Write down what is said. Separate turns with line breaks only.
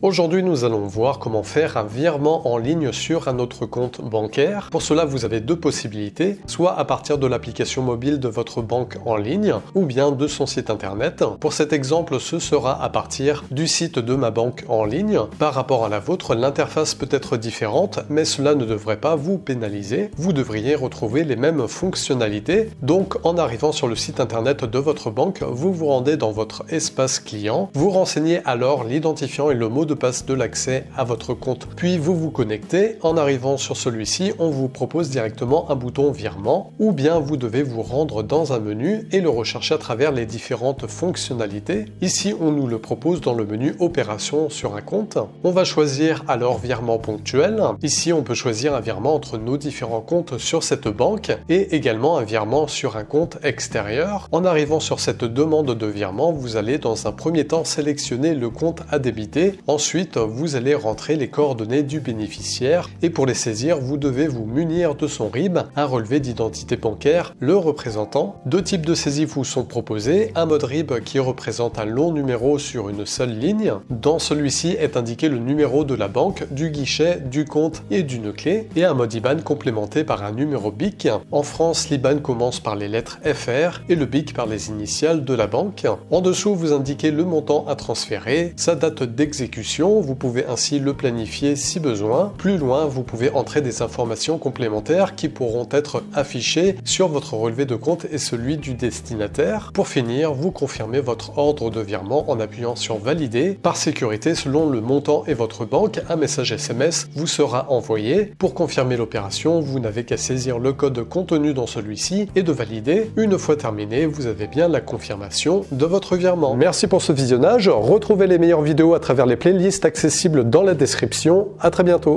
Aujourd'hui, nous allons voir comment faire un virement en ligne sur un autre compte bancaire. Pour cela, vous avez deux possibilités, soit à partir de l'application mobile de votre banque en ligne, ou bien de son site internet. Pour cet exemple, ce sera à partir du site de ma banque en ligne. Par rapport à la vôtre, l'interface peut être différente, mais cela ne devrait pas vous pénaliser. Vous devriez retrouver les mêmes fonctionnalités. Donc, en arrivant sur le site internet de votre banque, vous vous rendez dans votre espace client, vous renseignez alors l'identifiant et le mot de passe de l'accès à votre compte. Puis vous vous connectez. En arrivant sur celui-ci, on vous propose directement un bouton virement ou bien vous devez vous rendre dans un menu et le rechercher à travers les différentes fonctionnalités. Ici, on nous le propose dans le menu opération sur un compte. On va choisir alors virement ponctuel. Ici, on peut choisir un virement entre nos différents comptes sur cette banque et également un virement sur un compte extérieur. En arrivant sur cette demande de virement, vous allez dans un premier temps sélectionner le compte à débiter. Ensuite, vous allez rentrer les coordonnées du bénéficiaire et pour les saisir, vous devez vous munir de son RIB, un relevé d'identité bancaire, le représentant. Deux types de saisie vous sont proposés, un mode RIB qui représente un long numéro sur une seule ligne. Dans celui-ci est indiqué le numéro de la banque, du guichet, du compte et d'une clé, et un mode IBAN complémenté par un numéro BIC. En France, l'IBAN commence par les lettres FR et le BIC par les initiales de la banque. En dessous, vous indiquez le montant à transférer, sa date d'exécution, vous pouvez ainsi le planifier si besoin. Plus loin, vous pouvez entrer des informations complémentaires qui pourront être affichées sur votre relevé de compte et celui du destinataire. Pour finir, vous confirmez votre ordre de virement en appuyant sur Valider. Par sécurité, selon le montant et votre banque, un message SMS vous sera envoyé. Pour confirmer l'opération, vous n'avez qu'à saisir le code contenu dans celui-ci et de valider. Une fois terminé, vous avez bien la confirmation de votre virement. Merci pour ce visionnage. Retrouvez les meilleures vidéos à travers les playlists accessibles dans la description. À très bientôt.